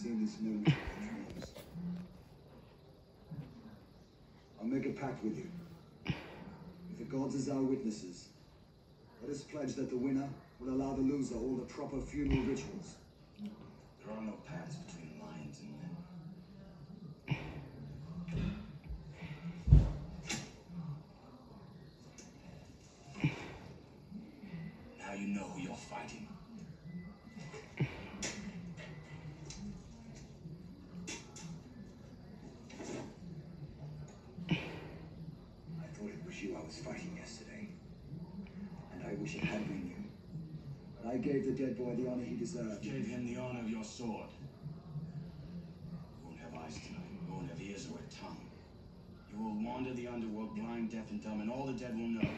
this dreams. I'll make a pact with you. If the gods as our witnesses, let us pledge that the winner will allow the loser all the proper funeral rituals. There are no paths between lions and men. Now you know who you're fighting. Wish it had been you. But I gave the dead boy the honor he deserved. You gave him the honor of your sword. You won't have eyes tonight. You won't have ears or a tongue. You will wander the underworld blind, deaf, and dumb, and all the dead will know.